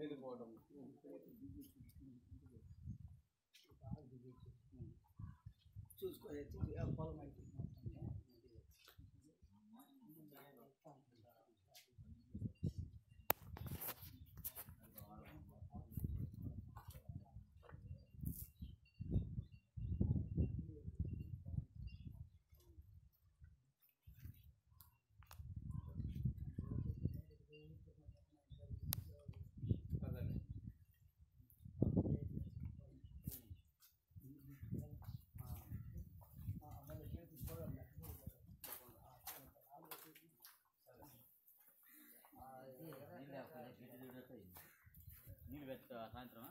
ఎగిరిపోవడం చూసుకోవచ్చు నీళ్ళు పెట్టుకో సాయంత్రం